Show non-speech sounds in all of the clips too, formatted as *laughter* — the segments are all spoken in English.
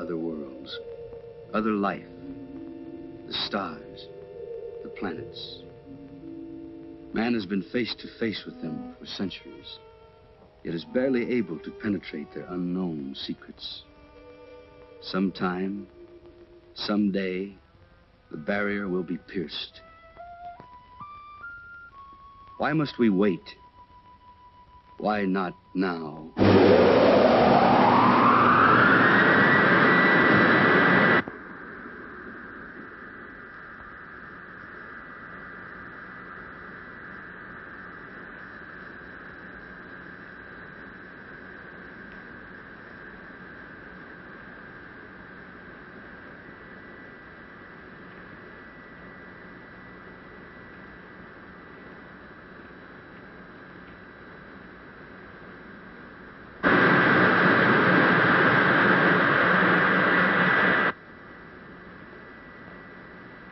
other worlds, other life, the stars, the planets. Man has been face to face with them for centuries, yet is barely able to penetrate their unknown secrets. Sometime, someday, the barrier will be pierced. Why must we wait? Why not now?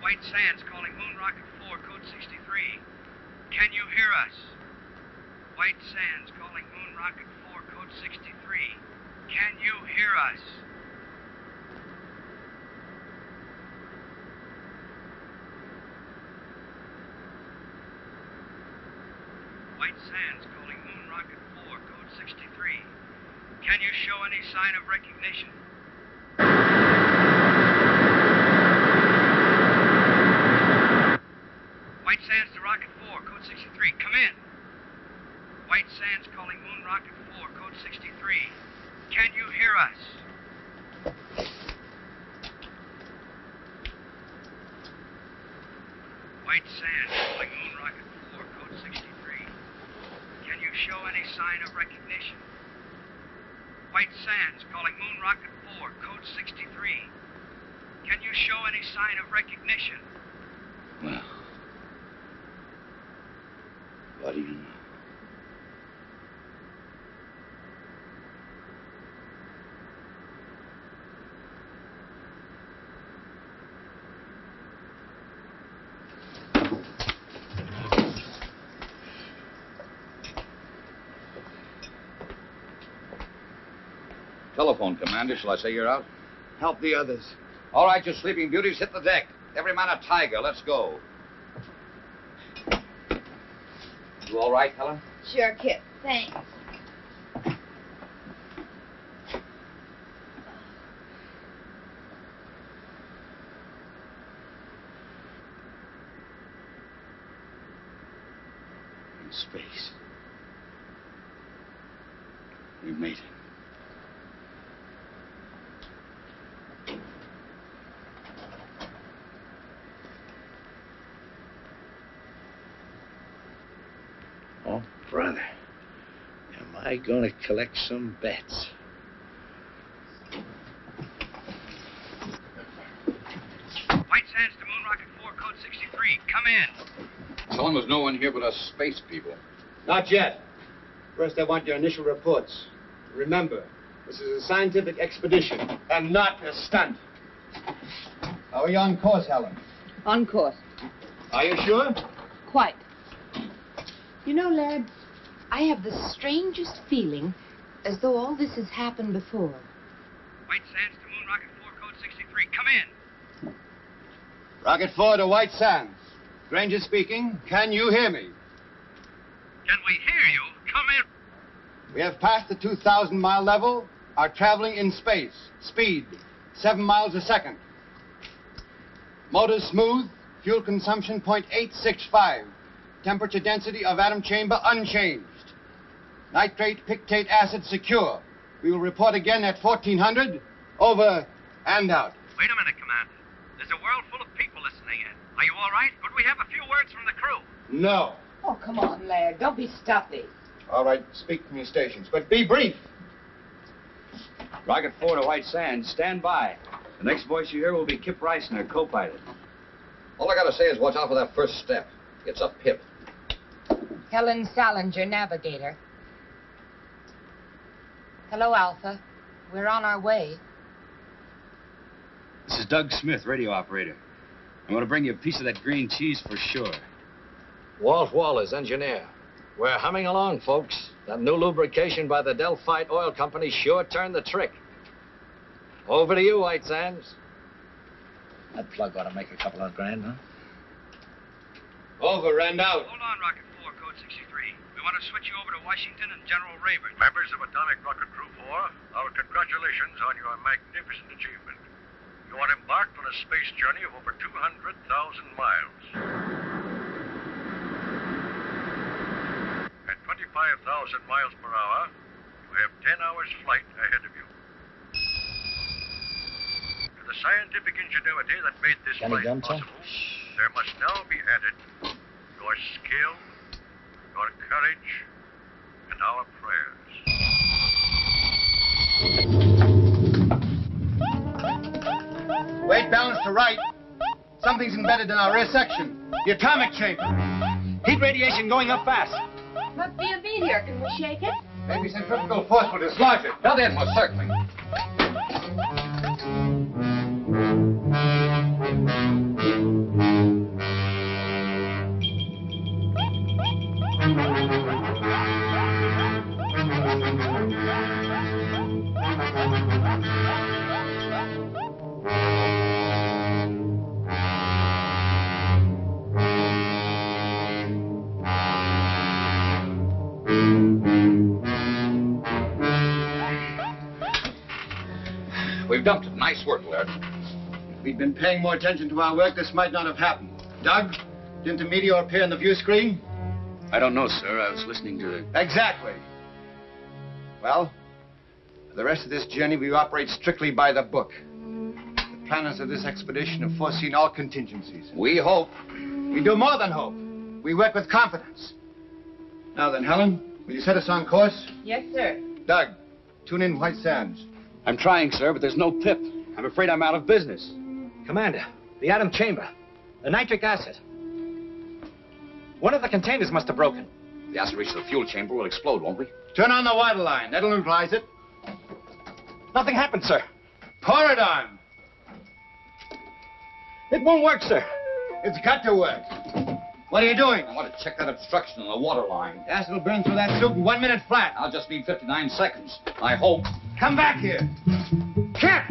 White Sands calling Moon Rocket 4, code 63. Can you hear us? White Sands calling Moon Rocket 4, code 63. Can you hear us? White Sands calling Moon Rocket 4, code 63. Can you show any sign of recognition? White Sands to Rocket 4, code 63. Come in. White Sands calling Moon Rocket 4, code 63. Can you hear us? White Sands calling Moon Rocket 4, code 63. Can you show any sign of recognition? White Sands calling Moon Rocket 4, code 63. Can you show any sign of recognition? Well, what do you know? Telephone, Commander. Shall I say you're out? Help the others. All right, you sleeping beauties, hit the deck. Every man a tiger. Let's go. You all right, Helen? Sure, Kip. Thanks. In space. We made it. Oh, brother. Am I going to collect some bets? White Sands to Moon Rocket 4, code 63. Come in. Tell them there's no one here but us space people. Not yet. First, I want your initial reports. Remember, this is a scientific expedition and not a stunt. Are we on course, Helen? On course. Are you sure? Quite. You know, lad, I have the strangest feeling as though all this has happened before. White Sands to Moon Rocket 4, code 63. Come in. Rocket 4 to White Sands. Grainger speaking. Can you hear me? Can we hear you? Come in. We have passed the 2,000 mile level, are traveling in space. Speed, 7 miles a second. Motors smooth, fuel consumption 0.865. Temperature density of atom chamber unchanged. Nitrate pictate acid secure. We will report again at 1400. Over and out. Wait a minute, Commander. There's a world full of people listening in. Are you all right? Could we have a few words from the crew? No. Oh, come on, lad. Don't be stuffy. All right, speak from your stations, but be brief. Rocket 4 to White Sands, stand by. The next voice you hear will be Kip Reissner, co-pilot. All I gotta say is watch out for that first step. It's a pip. Helen Salinger, navigator. Hello, Alpha. We're on our way. This is Doug Smith, radio operator. I'm going to bring you a piece of that green cheese for sure. Walt Walters, engineer. We're humming along, folks. That new lubrication by the Delphite Oil Company sure turned the trick. Over to you, White Sands. That plug ought to make a couple of grand, huh? Over and out. Hold on, Rocket 4, code 63. We want to switch you over to Washington and General Rayburn. Members of Atomic Rocket Crew 4, our congratulations on your magnificent achievement. You are embarked on a space journey of over 200,000 miles. At 25,000 miles per hour, you have 10 hours flight ahead of you. To the scientific ingenuity that made this Johnny flight Gun possible, there must now be added your skill, your courage, and our prayers. Weight balance to right. Something's embedded in our rear section. The atomic chamber. Heat radiation going up fast. Must be a meteor. Can we shake it? Maybe centrifugal force will dislodge it. Well, then, most certainly. Nice work, Laird. If we'd been paying more attention to our work, this might not have happened. Doug, didn't the meteor appear on the view screen? I don't know, sir. I was listening to the. Exactly. Well, for the rest of this journey, we operate strictly by the book. The planners of this expedition have foreseen all contingencies. We hope. We do more than hope. We work with confidence. Now then, Helen, will you set us on course? Yes, sir. Doug, tune in White Sands. I'm trying, sir, but there's no pip. I'm afraid I'm out of business. Commander, the atom chamber. The nitric acid. One of the containers must have broken. The acid reaches the fuel chamber, will explode, won't we? Turn on the water line. That'll neutralize it. Nothing happened, sir. Pour it on. It won't work, sir. It's got to work. What are you doing? I want to check that obstruction in the water line. Acid will burn through that suit in one minute flat. I'll just need 59 seconds. I hope. Come back here. Cap!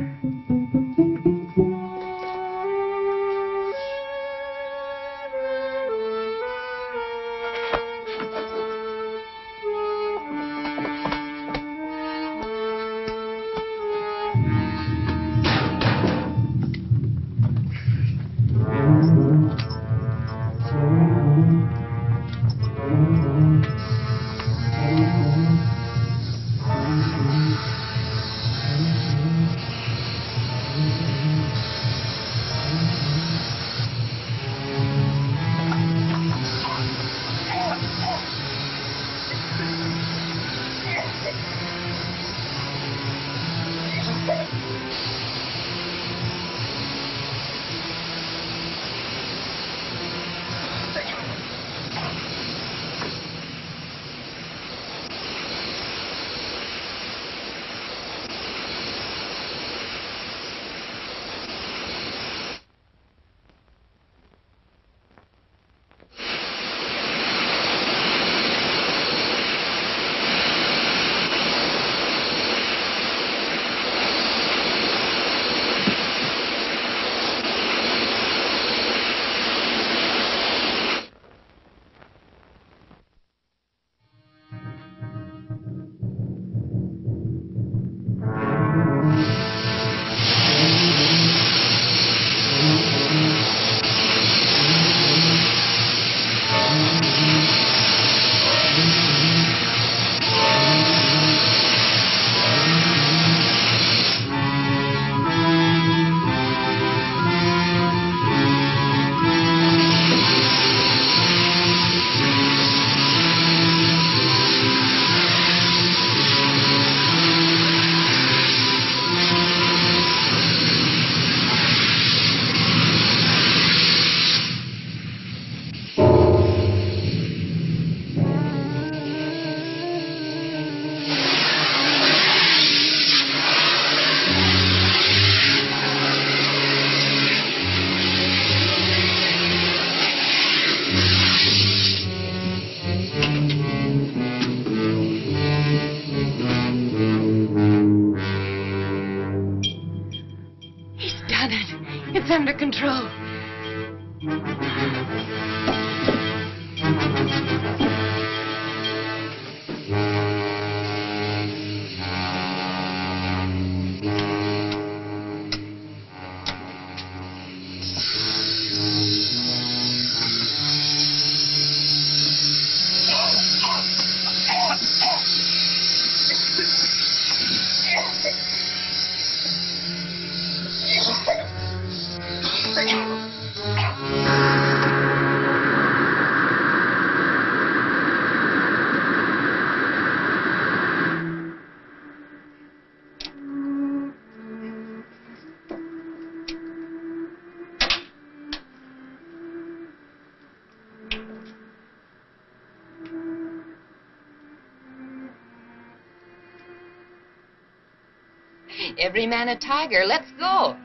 Every man a tiger. Let's go.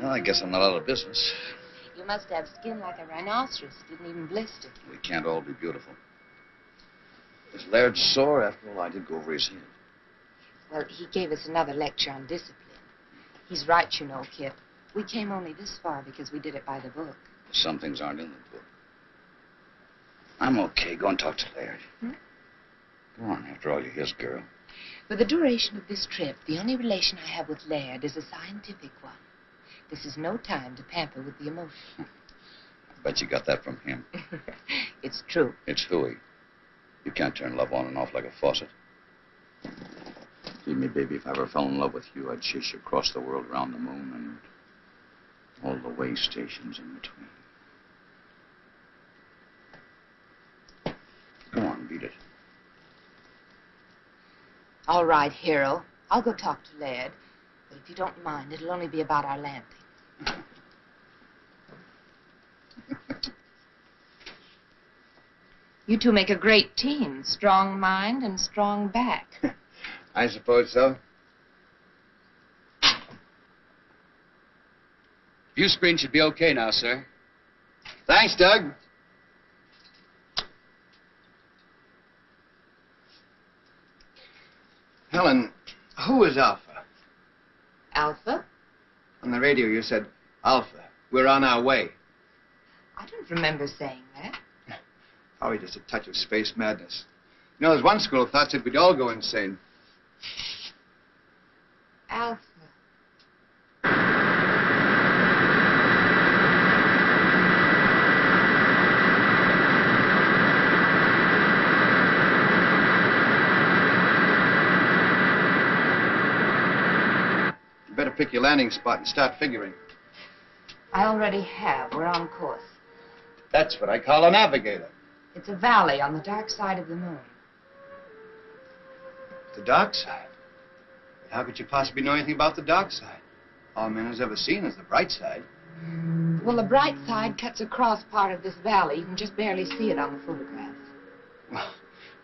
Well, I guess I'm not out of business. You must have skin like a rhinoceros. It didn't even blister. We can't all be beautiful. Is Laird sore? After all, I did go over his head. Well, he gave us another lecture on discipline. He's right, you know, Kip. We came only this far because we did it by the book. Some things aren't in the book. I'm okay. Go and talk to Laird. Hmm? Go on. After all, you're his girl. For the duration of this trip, the only relation I have with Laird is a scientific one. This is no time to pamper with the emotion. I bet you got that from him. *laughs* it's true. It's hooey. You can't turn love on and off like a faucet. Believe me, baby, if I ever fell in love with you, I'd chase you across the world around the moon and all the way stations in between. Go on, beat it. All right, hero. I'll go talk to Laird. But if you don't mind, it'll only be about our landing. you two make a great team. Strong mind and strong back. *laughs* I suppose so. View screen should be okay now, sir. Thanks, Doug. Helen, who is Alpha? Alpha? On the radio, you said, Alpha, we're on our way. I don't remember saying that. *laughs* Probably just a touch of space madness. You know, there's one school of thought that we'd all go insane. Alpha. You better pick your landing spot and start figuring. I already have. We're on course. That's what I call a navigator. It's a valley on the dark side of the moon. The dark side. How could you possibly know anything about the dark side? All man has ever seen is the bright side. Well, the bright side cuts across part of this valley. You can just barely see it on the photographs. Well,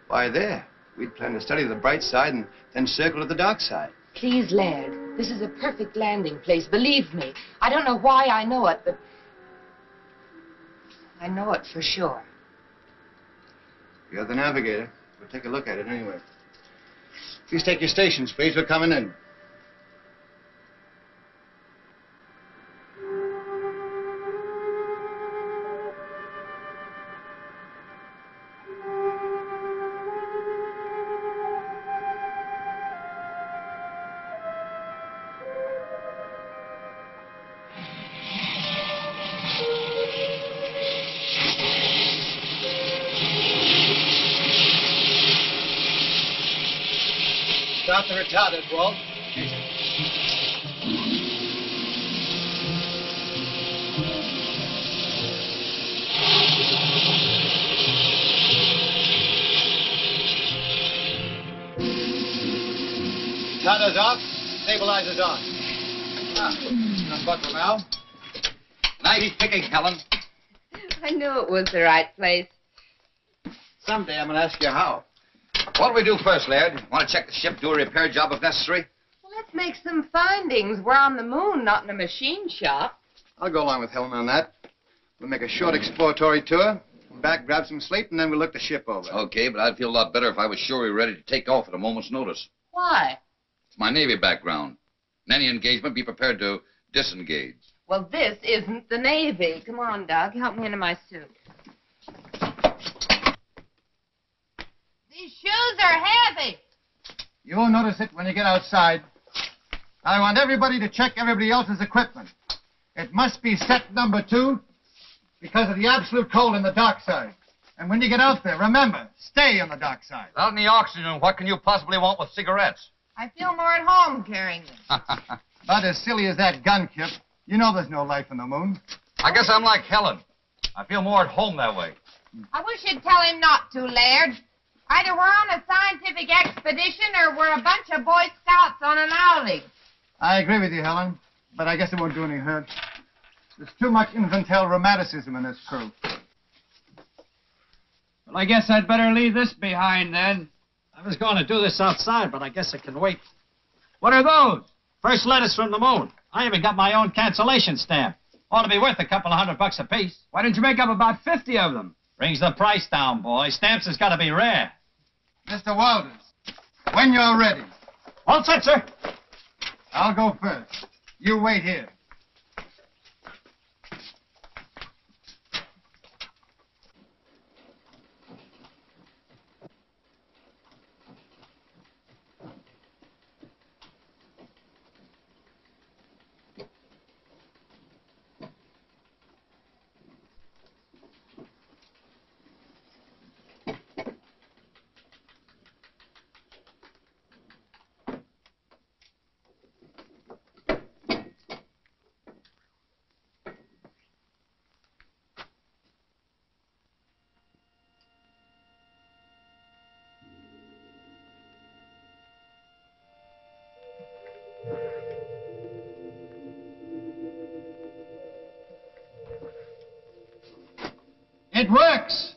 why there? We'd planned to study the bright side and then circle to the dark side. Please, Laird, this is a perfect landing place. Believe me. I don't know why I know it, but I know it for sure. You're the navigator. We'll take a look at it anyway. Please take your stations, please. We're coming in. Unbuckle now. Nice picking, Helen. I knew it was the right place. Someday I'm going to ask you how. What do we do first, Laird? Want to check the ship, do a repair job if necessary? Well, let's make some findings. We're on the moon, not in a machine shop. I'll go along with Helen on that. We'll make a short exploratory tour, come back, grab some sleep, and then we'll look the ship over. Okay, but I'd feel a lot better if I was sure we were ready to take off at a moment's notice. Why? It's my Navy background. In any engagement, be prepared to disengage. Well, this isn't the Navy. Come on, Doug. Help me into my suit. These shoes are heavy. You won't notice it when you get outside. I want everybody to check everybody else's equipment. It must be set number two because of the absolute cold in the dark side. And when you get out there, remember, stay on the dark side. Out in the oxygen, what can you possibly want with cigarettes? I feel more at home carrying them. *laughs* About as silly as that gun, Kip. You know there's no life on the moon. I guess I'm like Helen. I feel more at home that way. I wish you'd tell him not to, Laird. Either we're on a scientific expedition or we're a bunch of Boy Scouts on an outing. I agree with you, Helen, but I guess it won't do any hurt. There's too much infantile romanticism in this crew. Well, I guess I'd better leave this behind then. I was going to do this outside, but I guess it can wait. What are those? First letters from the moon. I even got my own cancellation stamp. Ought to be worth a couple of hundred bucks apiece. Why didn't you make up about 50 of them? Brings the price down, boy. Stamps has got to be rare. Mr. Walters, when you're ready. All set, sir. I'll go first. You wait here. It works.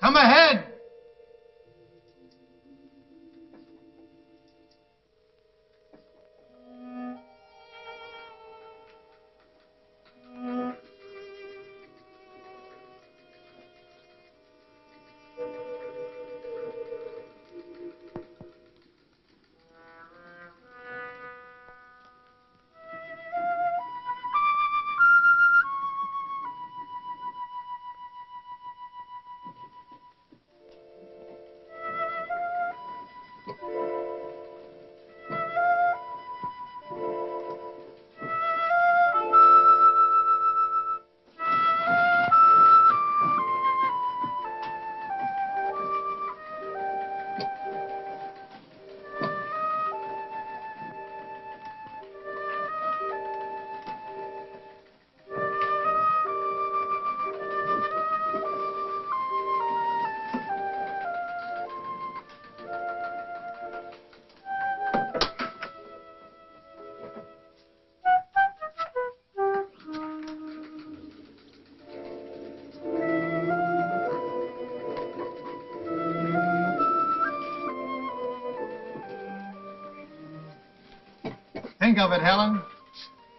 Come ahead. Think of it, Helen.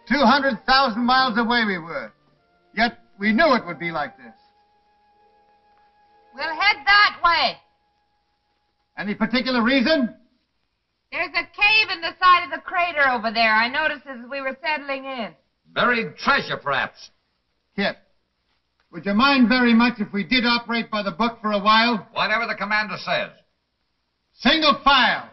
200,000 miles away we were. Yet we knew it would be like this. We'll head that way. Any particular reason? There's a cave in the side of the crater over there. I noticed as we were settling in. Buried treasure, perhaps. Kip, would you mind very much if we did operate by the book for a while? Whatever the commander says. Single file.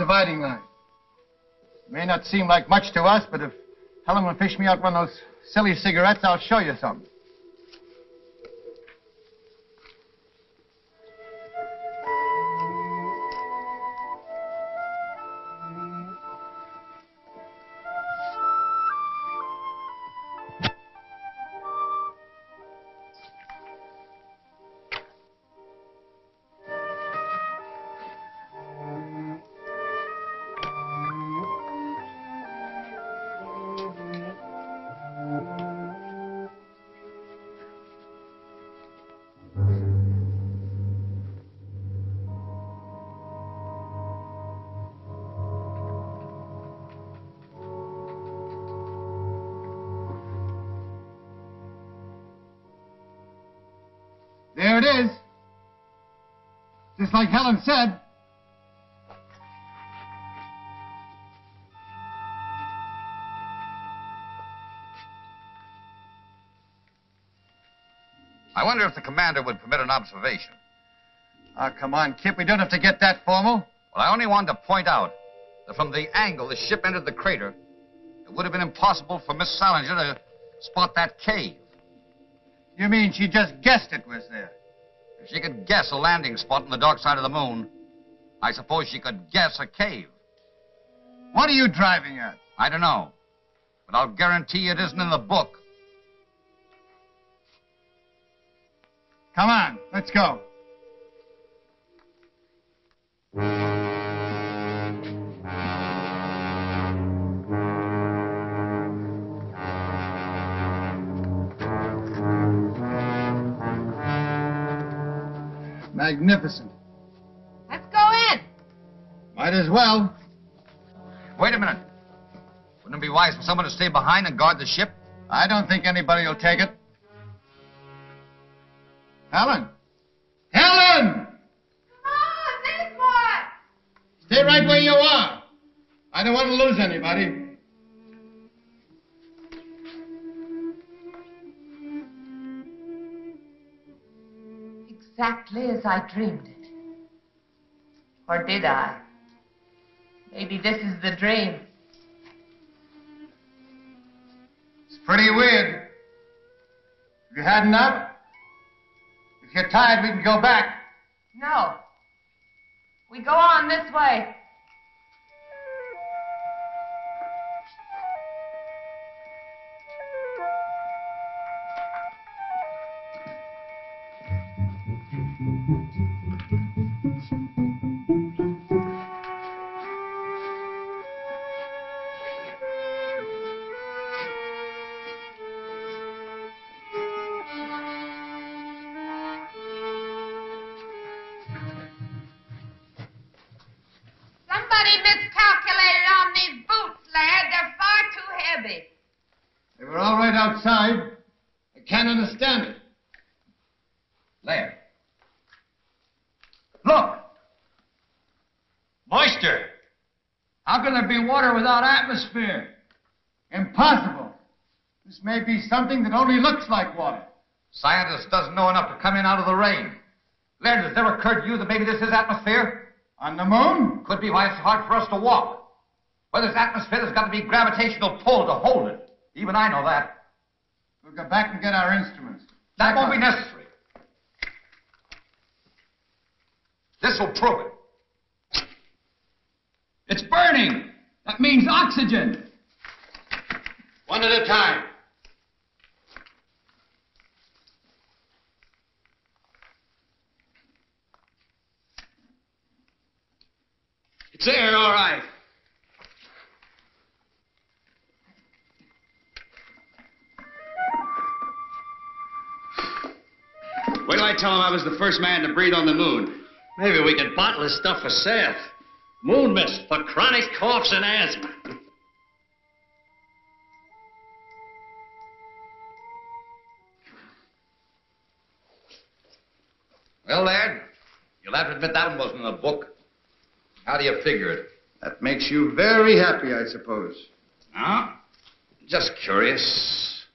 Dividing line. It May not seem like much to us, but if Helen will fish me out one of those silly cigarettes, I'll show you something. It is. Just like Helen said. I wonder if the commander would permit an observation. Oh, come on, Kip. We don't have to get that formal. Well, I only wanted to point out that from the angle the ship entered the crater, it would have been impossible for Miss Salinger to spot that cave. You mean she just guessed it was there? If she could guess a landing spot on the dark side of the moon, I suppose she could guess a cave. What are you driving at? I don't know. But I'll guarantee it isn't in the book. Come on, let's go. Magnificent. Let's go in. Might as well. Wait a minute. Wouldn't it be wise for someone to stay behind and guard the ship? I don't think anybody will take it. Helen! Helen! Come on, this one. Stay right where you are. I don't want to lose anybody. Exactly as I dreamed it. Or did I? Maybe this is the dream. It's pretty weird. Have you had enough? If you're tired, we can go back. No. We go on this way. Something that only looks like water. Scientist doesn't know enough to come in out of the rain. Laird, has it ever occurred to you that maybe this is atmosphere? On the moon? Could be why it's hard for us to walk. Well, this atmosphere, there's got to be gravitational pull to hold it. Even I know that. We'll go back and get our instruments. That Back won't on. be necessary. This will prove it. It's burning. That means oxygen. One at a time. It's there, all right. Wait till I tell him I was the first man to breathe on the moon. Maybe we could bottle this stuff for sale. Moon mist for chronic coughs and asthma. Well, Laird, you'll have to admit that one wasn't in the book. How do you figure it? That makes you very happy, I suppose. Huh? Just curious.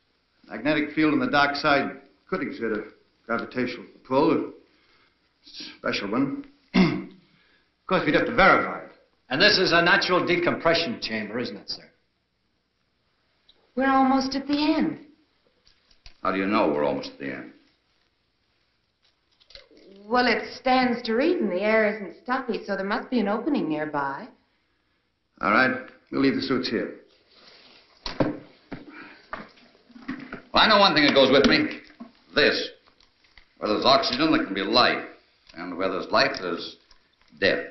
Magnetic field on the dark side could exert a gravitational pull, a special one. *clears throat* of course, we'd have to verify it. And this is a natural decompression chamber, isn't it, sir? We're almost at the end. How do you know we're almost at the end? Well, it stands to reason the air isn't stuffy, so there must be an opening nearby. All right, we'll leave the suits here. Well, I know one thing that goes with me. This. Where there's oxygen, there can be life. And where there's life, there's death.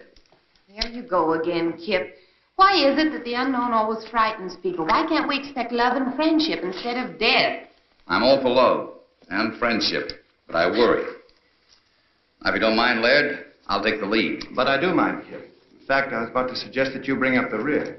There you go again, Kip. Why is it that the unknown always frightens people? Why can't we expect love and friendship instead of death? I'm all for love and friendship, but I worry. If you don't mind, Laird, I'll take the lead. But I do mind, Kip. In fact, I was about to suggest that you bring up the rear.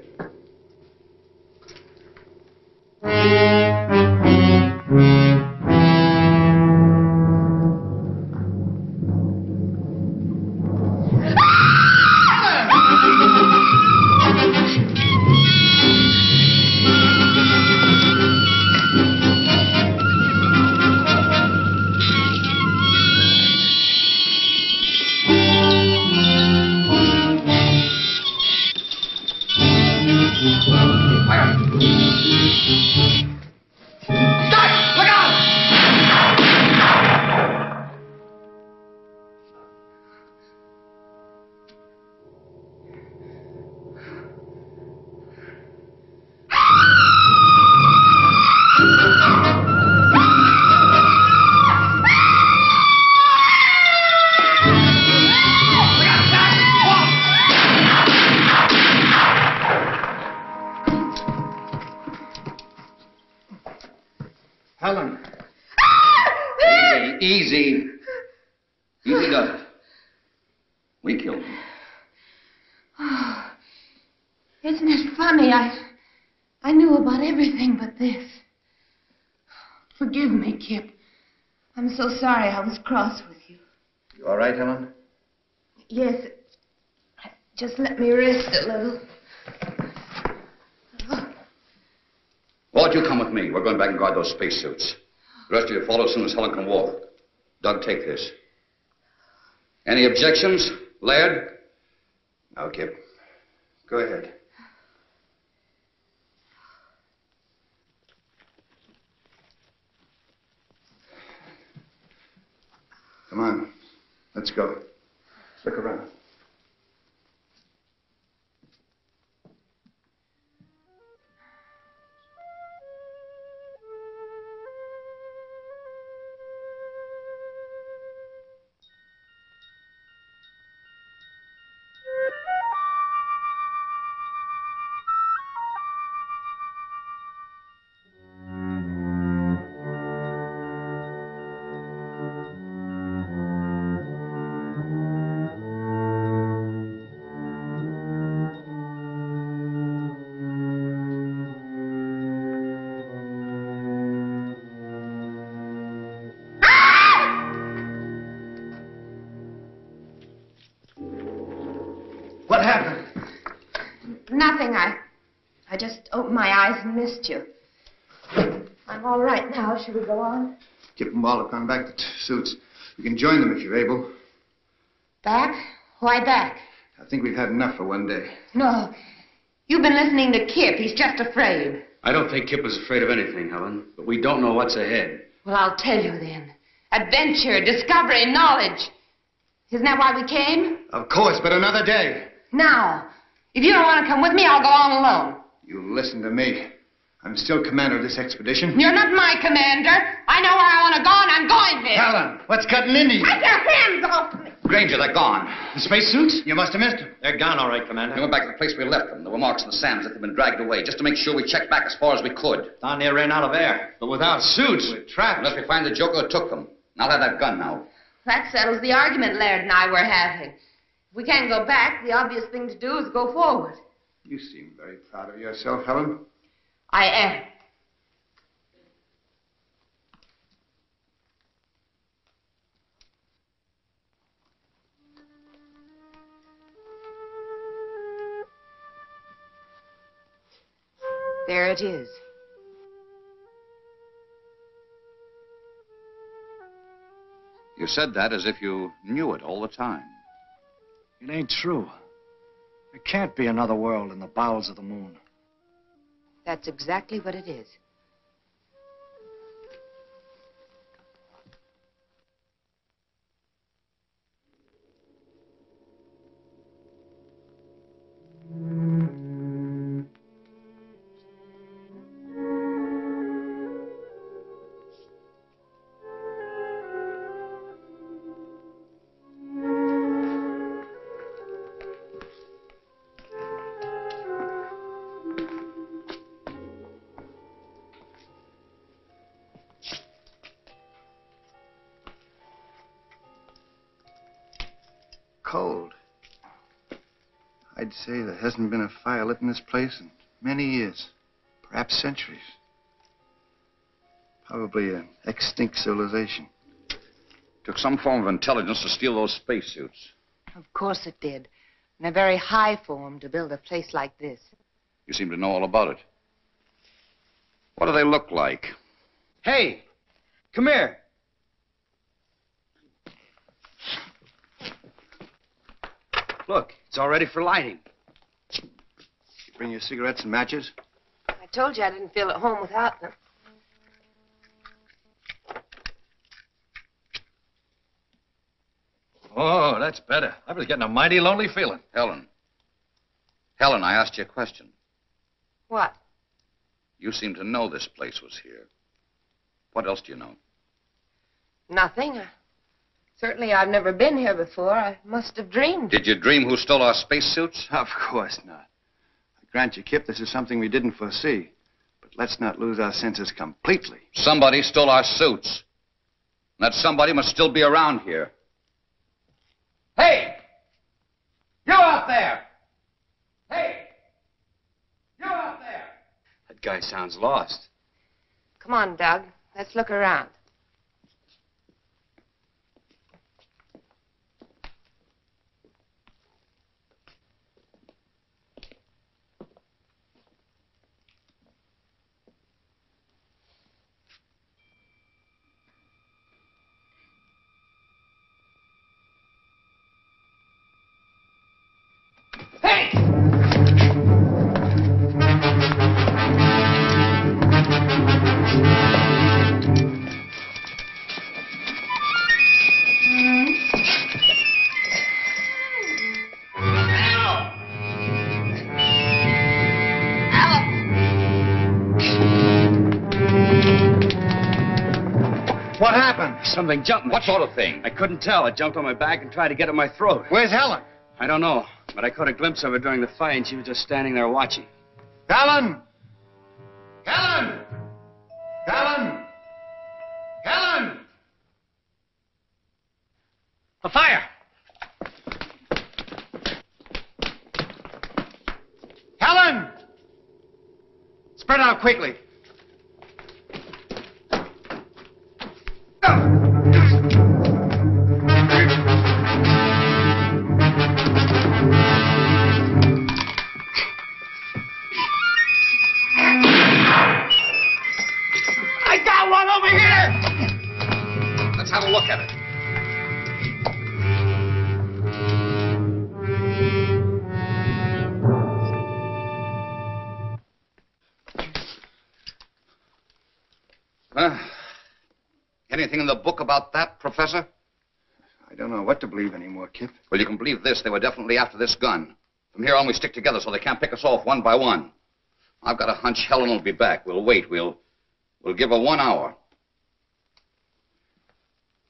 So sorry I was cross with you. You all right, Helen? Yes, just let me rest a little. Walt, you come with me. We're going back and guard those spacesuits. The rest of you follow as soon as Helen can walk. Doug, take this. Any objections, Laird? No, Kip. Go ahead. Come on. Let's go. Look around. What happened? Nothing. I, I just opened my eyes and missed you. I'm all right now. Should we go on? Kip and Walt have gone back to t- suits. You can join them if you're able. Back? Why back? I think we've had enough for one day. No. You've been listening to Kip. He's just afraid. I don't think Kip is afraid of anything, Helen, but we don't know what's ahead. Well, I'll tell you then. Adventure, discovery, knowledge. Isn't that why we came? Of course, but another day. Now, if you don't want to come with me, I'll go on alone. You listen to me. I'm still commander of this expedition. You're not my commander. I know where I want to go, and I'm going there. Helen, what's cutting into you? Take your hands off me. Grainger, they're gone. The spacesuits? You must have missed them. They're gone, all right, Commander. We went back to the place we left them. There were marks in the sands that they'd been dragged away, just to make sure we checked back as far as we could. Down there ran out of air. But without suits, we're trapped. Unless we find the joker who took them. And I'll have that gun now. That settles the argument Laird and I were having. If we can't go back, the obvious thing to do is go forward. You seem very proud of yourself, Helen. I am. There it is. You said that as if you knew it all the time. It ain't true. There can't be another world in the bowels of the moon. That's exactly what it is. Cold. I'd say there hasn't been a fire lit in this place in many years, perhaps centuries. Probably an extinct civilization. Took some form of intelligence to steal those spacesuits. Of course it did. In a very high form to build a place like this. You seem to know all about it. What do they look like? Hey, come here. Look, it's all ready for lighting. You bring your cigarettes and matches? I told you I didn't feel at home without them. Oh, that's better. I was getting a mighty lonely feeling. Helen. Helen, I asked you a question. What? You seem to know this place was here. What else do you know? Nothing. I- Certainly I've never been here before. I must have dreamed. Did you dream who stole our spacesuits? Of course not. I grant you, Kip, this is something we didn't foresee. But let's not lose our senses completely. Somebody stole our suits. And that somebody must still be around here. Hey! You out there! Hey! You out there! That guy sounds lost. Come on, Doug. Let's look around. Something jumped me. What sort of thing? I couldn't tell. It jumped on my back and tried to get at my throat. Where's Helen? I don't know, but I caught a glimpse of her during the fight, and she was just standing there watching. Helen! Helen! Helen! Helen! A fire! Helen! Spread out quickly. I about that, Professor? I don't know what to believe anymore, Kip. Well, you can believe this. They were definitely after this gun. From here on, we stick together so they can't pick us off one by one. I've got a hunch Helen will be back. We'll wait. We'll, we'll give her one hour.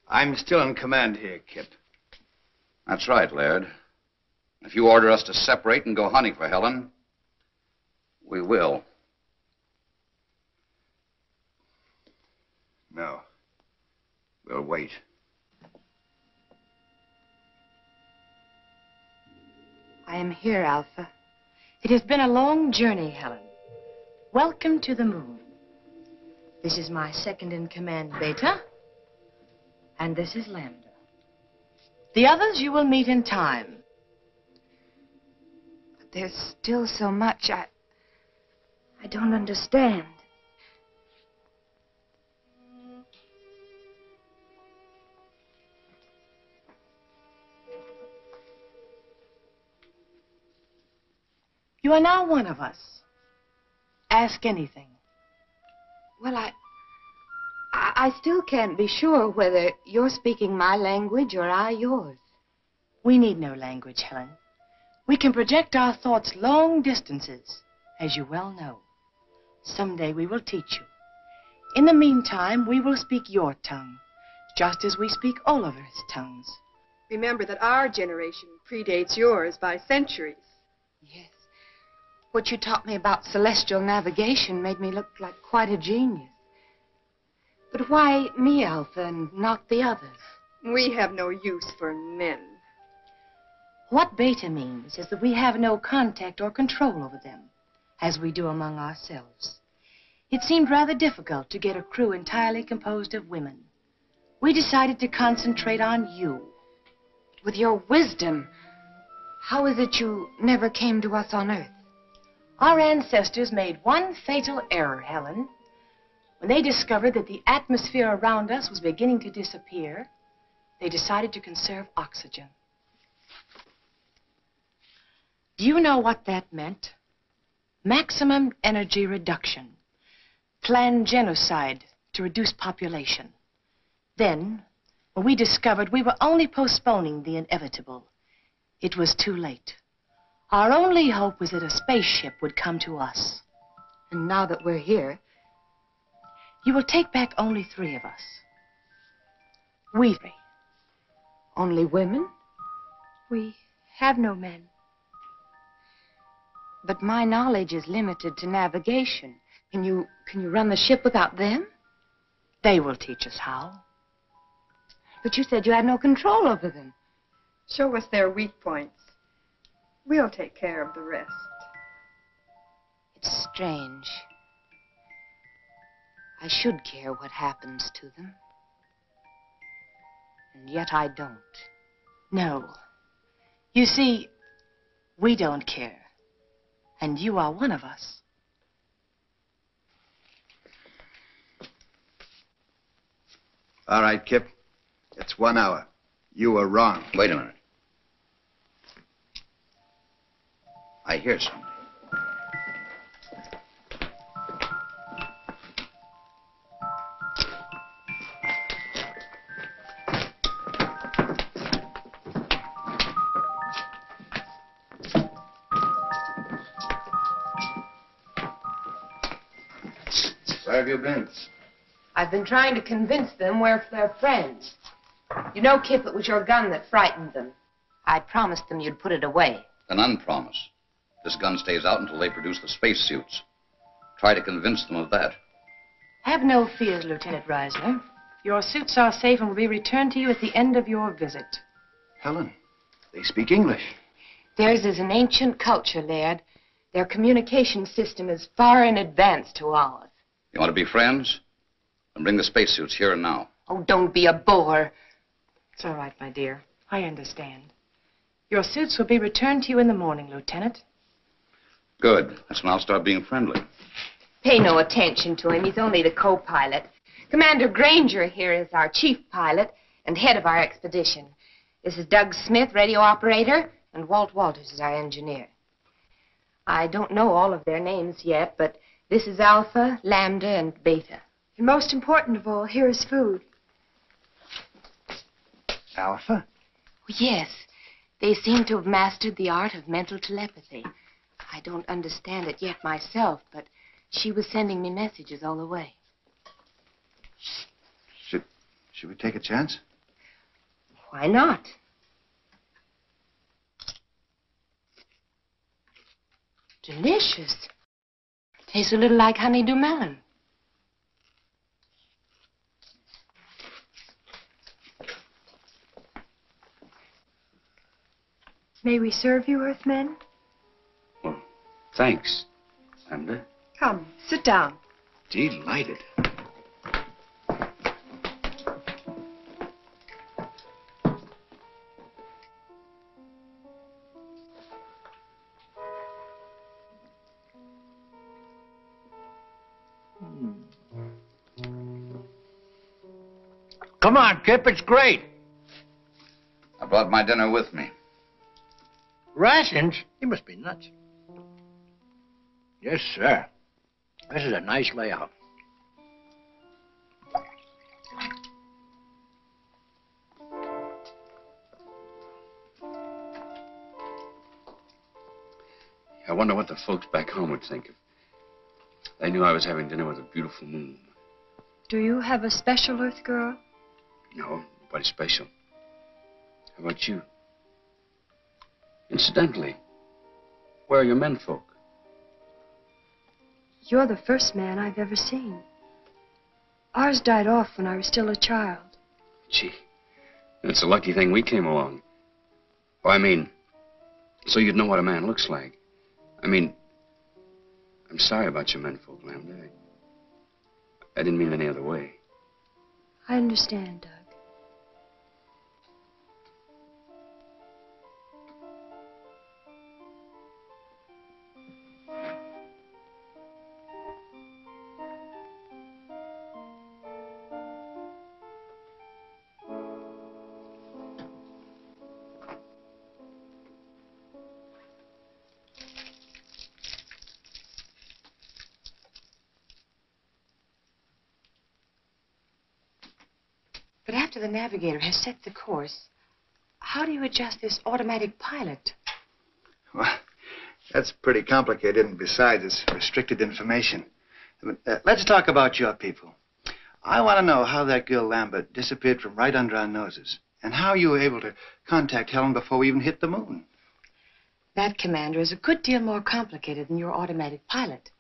I'm still in command here, Kip. That's right, Laird. If you order us to separate and go hunting for Helen, we will. No. We'll wait. I am here, Alpha. It has been a long journey, Helen. Welcome to the moon. This is my second in command, Beta. And this is Lambda. The others you will meet in time. But there's still so much I. I don't understand. You are now one of us. Ask anything. Well, I, I. I still can't be sure whether you're speaking my language or I yours. We need no language, Helen. We can project our thoughts long distances, as you well know. Someday we will teach you. In the meantime, we will speak your tongue, just as we speak Oliver's tongues. Remember that our generation predates yours by centuries. Yes. What you taught me about celestial navigation made me look like quite a genius. But why me, Alpha, and not the others? We have no use for men. What beta means is that we have no contact or control over them, as we do among ourselves. It seemed rather difficult to get a crew entirely composed of women. We decided to concentrate on you. With your wisdom, how is it you never came to us on Earth? Our ancestors made one fatal error, Helen. When they discovered that the atmosphere around us was beginning to disappear, they decided to conserve oxygen. Do you know what that meant? Maximum energy reduction. Planned genocide to reduce population. Then, when we discovered we were only postponing the inevitable, it was too late. Our only hope was that a spaceship would come to us. And now that we're here, you will take back only three of us. We three. Only women? We have no men. But my knowledge is limited to navigation. Can you can you run the ship without them? They will teach us how. But you said you had no control over them. Show us their weak points. We'll take care of the rest. It's strange. I should care what happens to them. And yet I don't. No. You see, we don't care. And you are one of us. All right, Kip. It's one hour. You were wrong. Wait a minute. I hear something. Where have you been? I've been trying to convince them we're their friends. You know, Kip, it was your gun that frightened them. I promised them you'd put it away. An unpromise. This gun stays out until they produce the spacesuits. Try to convince them of that. Have no fears, Lieutenant Reissner. Your suits are safe and will be returned to you at the end of your visit. Helen, they speak English. Theirs is an ancient culture, Laird. Their communication system is far in advance to ours. You want to be friends? Then bring the spacesuits here and now. Oh, don't be a bore. It's all right, my dear. I understand. Your suits will be returned to you in the morning, Lieutenant. Good. That's when I'll start being friendly. Pay no attention to him. He's only the co-pilot. Commander Grainger here is our chief pilot and head of our expedition. This is Doug Smith, radio operator, and Walt Walters is our engineer. I don't know all of their names yet, but this is Alpha, Lambda, and Beta. And most important of all, here is food. Alpha? Yes. They seem to have mastered the art of mental telepathy. I don't understand it yet myself, but she was sending me messages all the way. Should, should we take a chance? Why not? Delicious. Tastes a little like honeydew melon. May we serve you, Earthmen? Thanks, Lambda. Come, sit down. Delighted. Come on, Kip, it's great. I brought my dinner with me. Rations? You must be nuts. Yes, sir. This is a nice layout. I wonder what the folks back home would think if they knew I was having dinner with a beautiful moon. Do you have a special Earth girl? No, nobody special. How about you? Incidentally, where are your menfolk? You're the first man I've ever seen. Ours died off when I was still a child. Gee, it's a lucky thing we came along. Oh, I mean, so you'd know what a man looks like. I mean, I'm sorry about your menfolk, Lambda. I, didn't mean any other way. I understand, Doug. Navigator has set the course, how do you adjust this automatic pilot? Well, that's pretty complicated, and besides, it's restricted information. Uh, let's talk about your people. I want to know how that girl Lambda disappeared from right under our noses, and how you were able to contact Helen before we even hit the moon. That, Commander, is a good deal more complicated than your automatic pilot.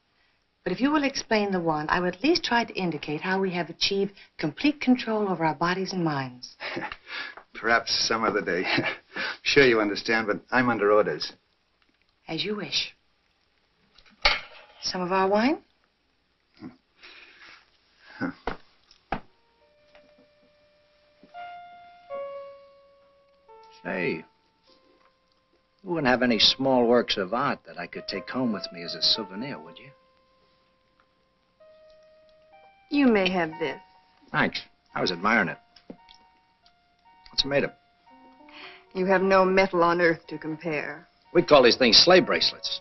But if you will explain the one, I would at least try to indicate how we have achieved complete control over our bodies and minds. *laughs* Perhaps some other day. *laughs* sure you understand, but I'm under orders. As you wish. Some of our wine? *laughs* Say, you wouldn't have any small works of art that I could take home with me as a souvenir, would you? You may have this. Thanks. I was admiring it. What's it made of? You have no metal on Earth to compare. We call these things sleigh bracelets.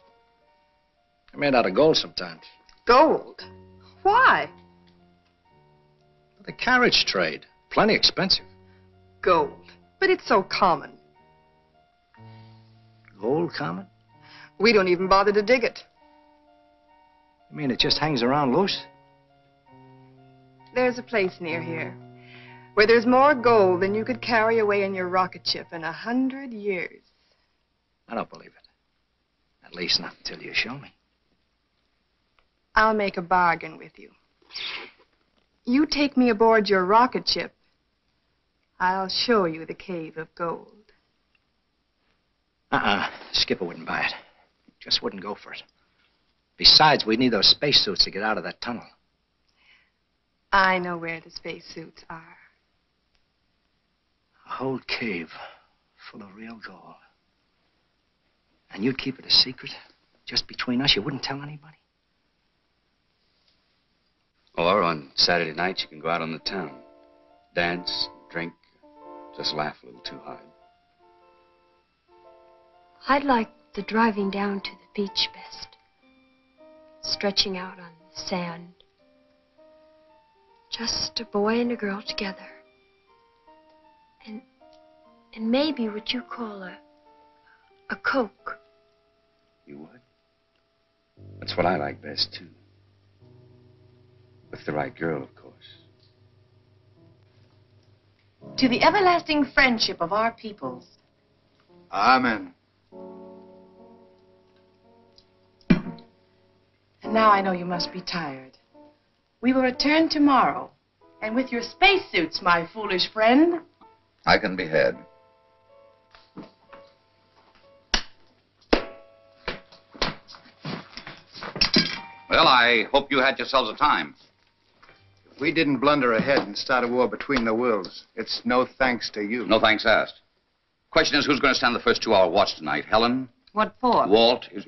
They're made out of gold sometimes. Gold? Why? The carriage trade. Plenty expensive. Gold. But it's so common. Gold common? We don't even bother to dig it. You mean it just hangs around loose? There's a place near here where there's more gold than you could carry away in your rocket ship in a hundred years. I don't believe it. At least not until you show me. I'll make a bargain with you. You take me aboard your rocket ship, I'll show you the cave of gold. Uh-uh. Skipper wouldn't buy it. Just wouldn't go for it. Besides, we'd need those spacesuits to get out of that tunnel. I know where the spacesuits are. A whole cave full of real gold. And you'd keep it a secret? Just between us? You wouldn't tell anybody? Or on Saturday nights, you can go out on the town. Dance, drink, just laugh a little too hard. I'd like the driving down to the beach best. Stretching out on the sand. Just a boy and a girl together. And and maybe what you call a a coke. You would? That's what I like best, too. With the right girl, of course. To the everlasting friendship of our peoples. Amen. And now I know you must be tired. We will return tomorrow. And with your spacesuits, my foolish friend. I can be had. Well, I hope you had yourselves a time. If we didn't blunder ahead and start a war between the worlds, it's no thanks to you. No thanks asked. Question is, who's going to stand the first two-hour watch tonight? Helen? What for? Walt? Is...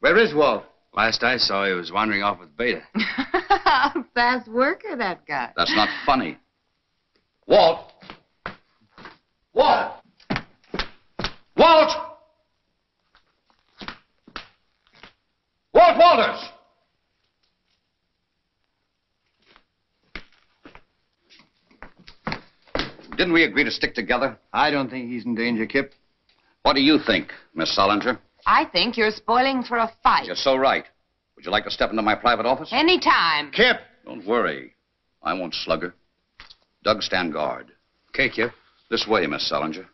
Where is Walt? Last I saw, he was wandering off with Beta. *laughs* a *laughs* fast worker, that guy. That's not funny. Walt! Walt! Walt! Walt Walters! Didn't we agree to stick together? I don't think he's in danger, Kip. What do you think, Miss Salinger? I think you're spoiling for a fight. You're so right. Would you like to step into my private office? Any time. Kip! Don't worry. I won't slug her. Doug, stand guard. Okay, Kip. This way, Miss Salinger.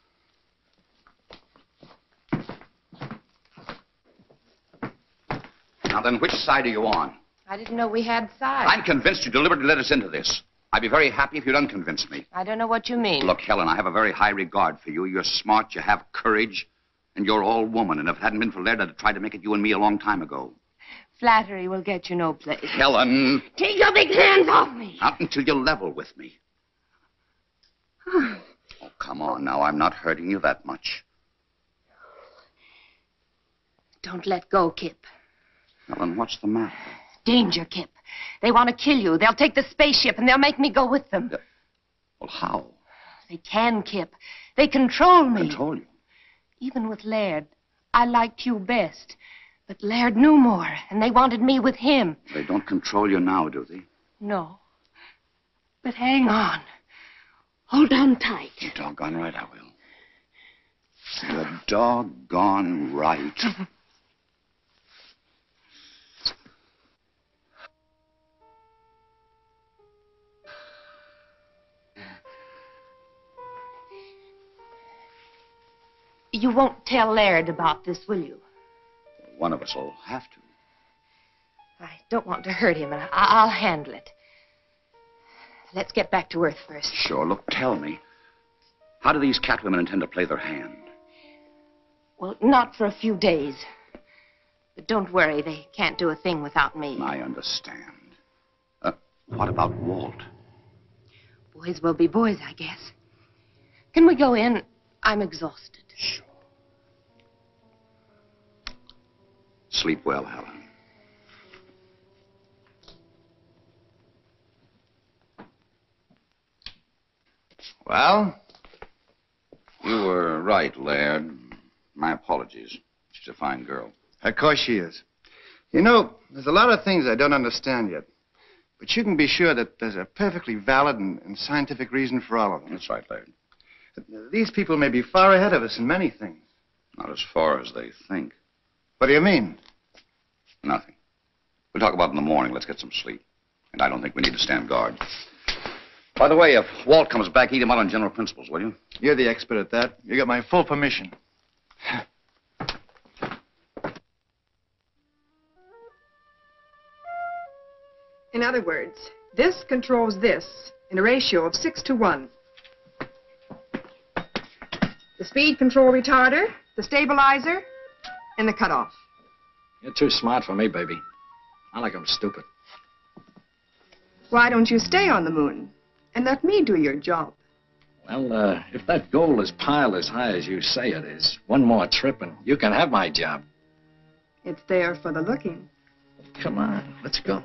Now then, which side are you on? I didn't know we had sides. I'm convinced you deliberately led us into this. I'd be very happy if you'd unconvince me. I don't know what you mean. Look, Helen, I have a very high regard for you. You're smart, you have courage, and you're all woman. And if it hadn't been for Laird, I'd have tried to make it you and me a long time ago. Flattery will get you no place. Helen, Take your big hands off me. not until you're level with me. *sighs* Oh, come on now. I'm not hurting you that much. Don't let go, Kip. Helen, what's the matter? Danger, Kip. They want to kill you. They'll take the spaceship and they'll make me go with them. Well, how? They can, Kip. They control me. Control you? Even with Laird, I liked you best. But Laird knew more, and they wanted me with him. They don't control you now, do they? No. But hang on. Hold on tight. You're doggone right I will. You're doggone right. *laughs* You won't tell Laird about this, will you? One of us will have to. I don't want to hurt him, and I- I'll handle it. Let's get back to Earth first. Sure. Look, tell me. How do these catwomen intend to play their hand? Well, not for a few days. But don't worry, they can't do a thing without me. I understand. Uh, what about Walt? Boys will be boys, I guess. Can we go in? I'm exhausted. Sleep well, Helen. Well? You were right, Laird. My apologies. She's a fine girl. Of course she is. You know, there's a lot of things I don't understand yet. But you can be sure that there's a perfectly valid and, and scientific reason for all of them. That's right, Laird. These people may be far ahead of us in many things. Not as far as they think. What do you mean? Nothing. We'll talk about it in the morning. Let's get some sleep. And I don't think we need to stand guard. By the way, if Walt comes back, eat him out on general principles, will you? You're the expert at that. You got my full permission. In other words, this controls this in a ratio of 6 to 1. The speed control retarder, the stabilizer, and the cutoff. You're too smart for me, baby. I like 'em stupid. Why don't you stay on the moon and let me do your job? Well, uh, if that goal is piled as high as you say it is, one more trip and you can have my job. It's there for the looking. Come on, let's go.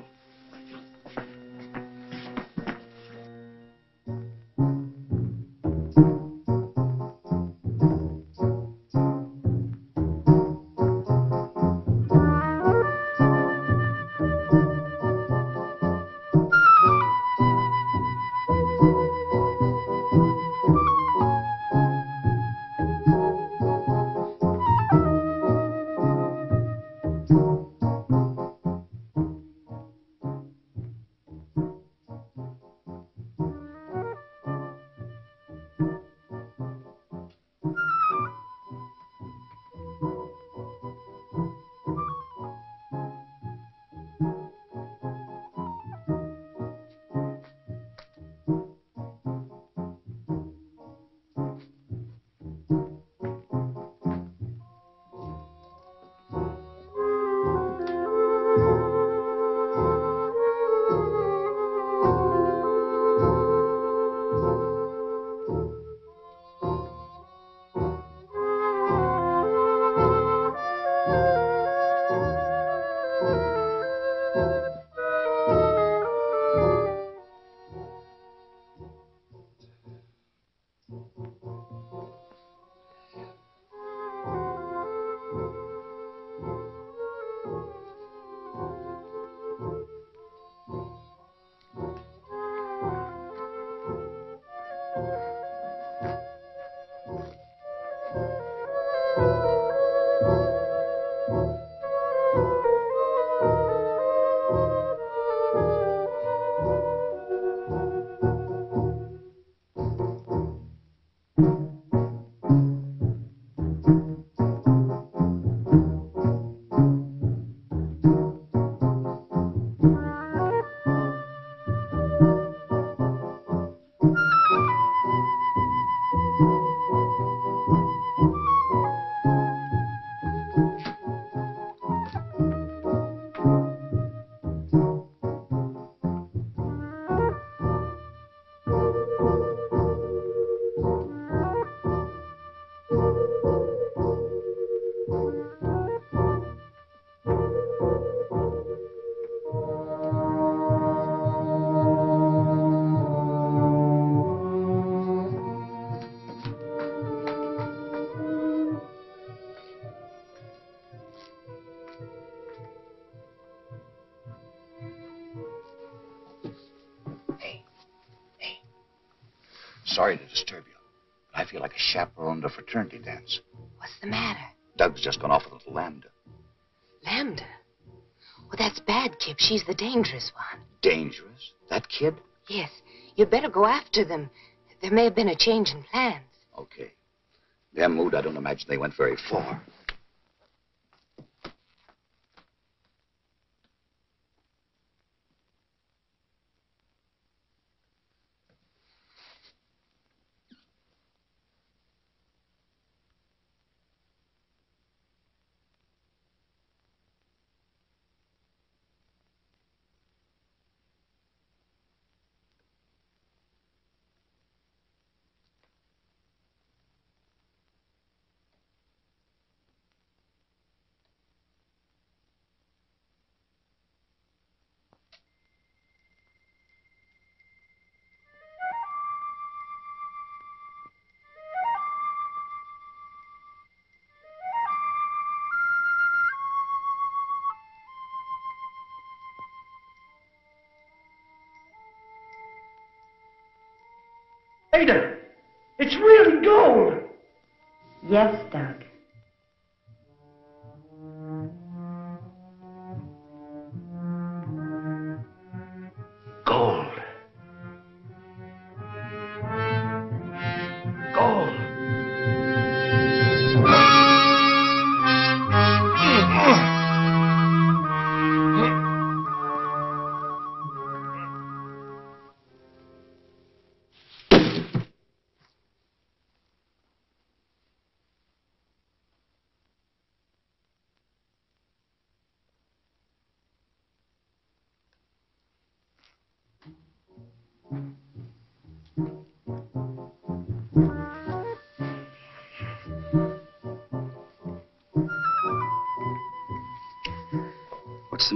A fraternity dance. What's the matter? Doug's just gone off with a little Lambda. Lambda? Well, that's bad, Kip. She's the dangerous one. Dangerous? That kid? Yes. You'd better go after them. There may have been a change in plans. Okay. Their mood, I don't imagine they went very far. Ada, it's really gold. Yes, Doug.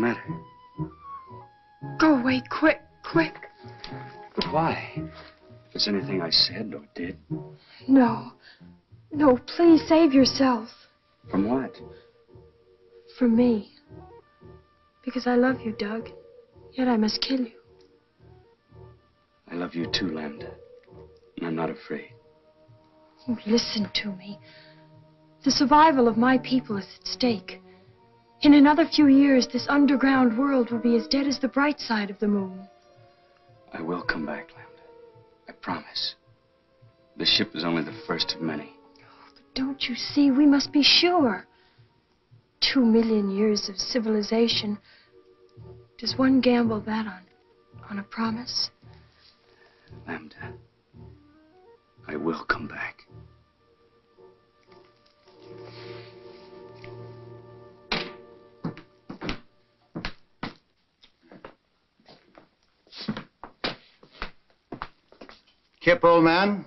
Matter? Go away, quick, quick. But why? If it's anything I said or did. No. No, please save yourself. From what? From me. Because I love you, Doug. Yet I must kill you. I love you too, Lambda. And I'm not afraid. Oh, listen to me. The survival of my people is at stake. In another few years, this underground world will be as dead as the bright side of the moon. I will come back, Lambda. I promise. The ship is only the first of many. Oh, But don't you see? We must be sure. Two million years of civilization. Does one gamble that on, on a promise? Lambda. I will come back. Kip, old man,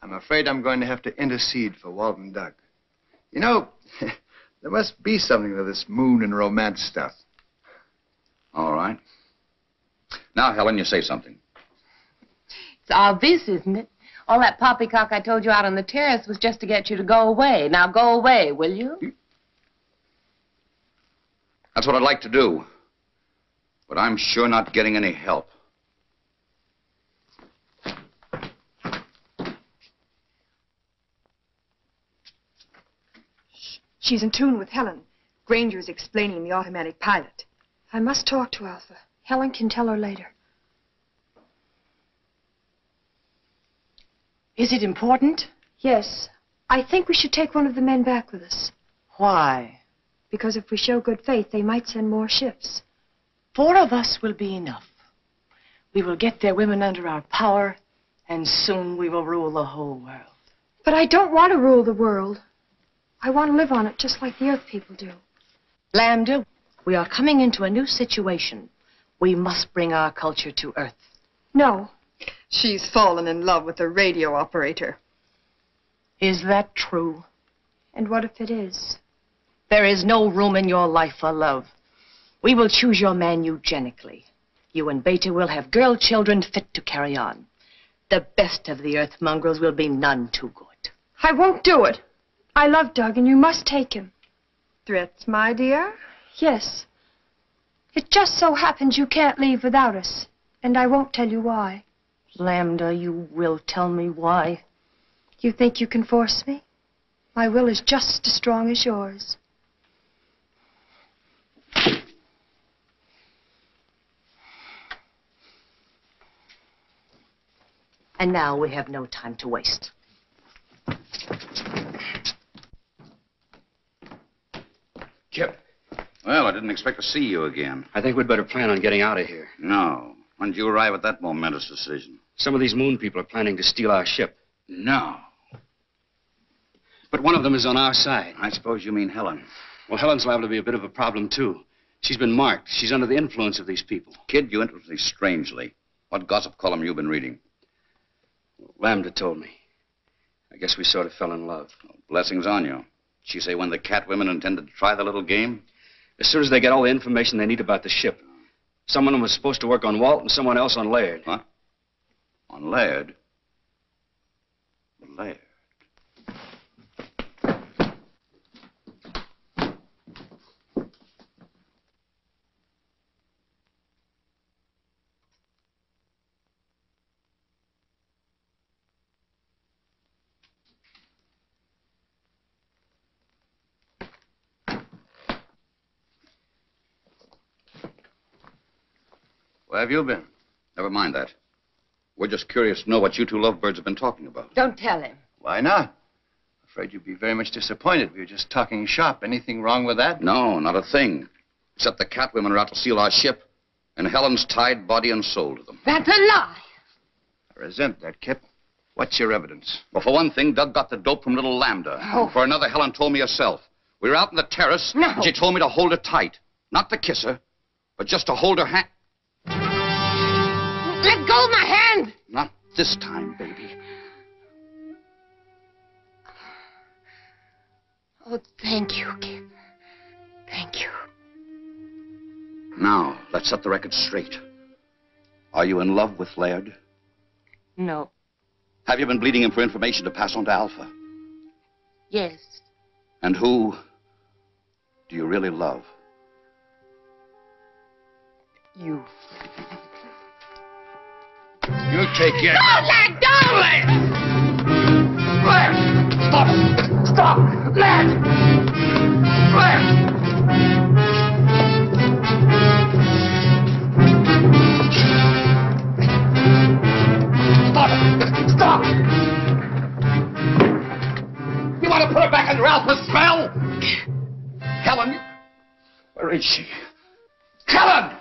I'm afraid I'm going to have to intercede for Walt and Doug. You know, *laughs* there must be something to this moon and romance stuff. All right. Now, Helen, you say something. It's obvious, isn't it? All that poppycock I told you out on the terrace was just to get you to go away. Now go away, will you? Hmm? That's what I'd like to do. But I'm sure not getting any help. She's in tune with Helen. Grainger is explaining the automatic pilot. I must talk to Alpha. Helen can tell her later. Is it important? Yes. I think we should take one of the men back with us. Why? Because if we show good faith, they might send more ships. Four of us will be enough. We will get their women under our power, and soon we will rule the whole world. But I don't want to rule the world. I want to live on it just like the Earth people do. Lambda, we are coming into a new situation. We must bring our culture to Earth. No. She's fallen in love with a radio operator. Is that true? And what if it is? There is no room in your life for love. We will choose your man eugenically. You and Beta will have girl children fit to carry on. The best of the Earth mongrels will be none too good. I won't do it. I love Doug, and you must take him. Threats, my dear? Yes. It just so happens you can't leave without us, and I won't tell you why. Lambda, you will tell me why. You think you can force me? My will is just as strong as yours. And now we have no time to waste. Kip, Well, I didn't expect to see you again. I think we'd better plan on getting out of here. No. When did you arrive at that momentous decision? Some of these moon people are planning to steal our ship. No. But one of them is on our side. I suppose you mean Helen. Well, Helen's liable to be a bit of a problem, too. She's been marked. She's under the influence of these people. Kid, you interest me strangely. What gossip column you been reading? Lambda told me. I guess we sort of fell in love. Blessings on you. She say when the cat women intended to try the little game? As soon as they get all the information they need about the ship. Someone was supposed to work on Walt and someone else on Laird. What? On Laird? Laird. Where have you been? Never mind that. We're just curious to know what you two lovebirds have been talking about. Don't tell him. Why not? Afraid you'd be very much disappointed. We were just talking shop. Anything wrong with that? No, not a thing. Except the cat women are out to steal our ship, and Helen's tied body and soul to them. That's a lie. I resent that, Kip. What's your evidence? Well, for one thing, Doug got the dope from little Lambda. Oh. For another, Helen told me herself. We were out on the terrace, No. and she told me to hold her tight. Not to kiss her, but just to hold her hand. Of my hand. Not this time, baby. Oh, thank you, Kip. Thank you. Now, let's set the record straight. Are you in love with Laird? No. Have you been bleeding him for information to pass on to Alpha? Yes. And who do you really love? You. You take your... Don't let go! Lance! Stop! Stop! Lance! Lance! Stop it! Stop! You want to put her back under Alpha's spell? Helen? Where is she? Helen!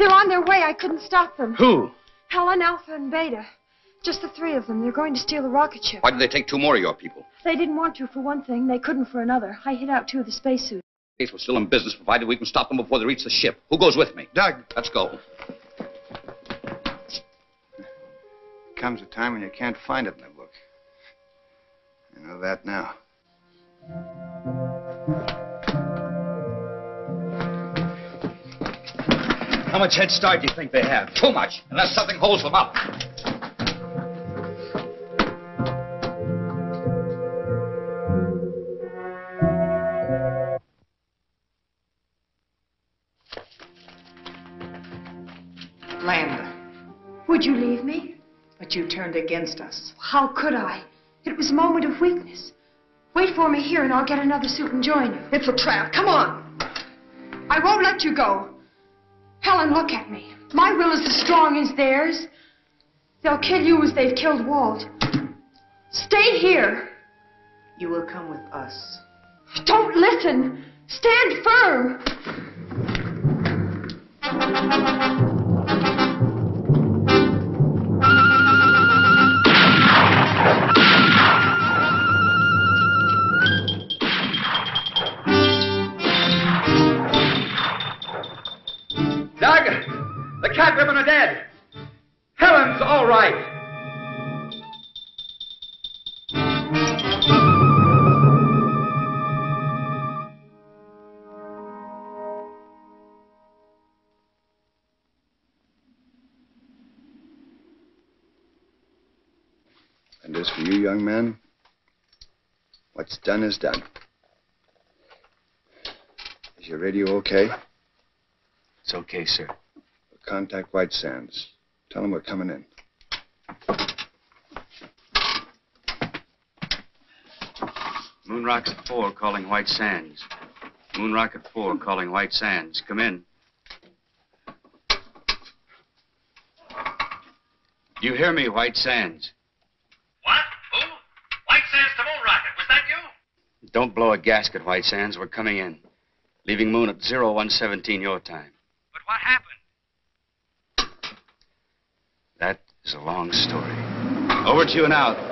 They're on their way. I couldn't stop them. Who? Helen, Alpha, and Beta. Just the three of them. They're going to steal the rocket ship. Why did they take two more of your people? They didn't want to for one thing. They couldn't for another. I hit out two of the spacesuits. Case we're still in business, provided we can stop them before they reach the ship. Who goes with me? Doug. Let's go. Comes a time when you can't find it in a book. I know that now. How much head start do you think they have? Too much, unless something holds them up. Lambda. Would you leave me? But you turned against us. How could I? It was a moment of weakness. Wait for me here and I'll get another suit and join you. It's a trap. Come on. I won't let you go. Helen, look at me. My will is as strong as theirs. They'll kill you as they've killed Walt. Stay here. You will come with us. Don't listen. Stand firm. Cat women are dead. Helen's all right. And as for you, young man, what's done is done. Is your radio okay? It's okay, sir. Contact White Sands. Tell them we're coming in. Moon Rocket 4 calling White Sands. Moon Rocket 4 calling White Sands. Come in. You hear me, White Sands? What? Who? White Sands to Moon Rocket. Was that you? Don't blow a gasket, White Sands. We're coming in. Leaving Moon at 0117 your time. But what happened? That is a long story. Over to you and out.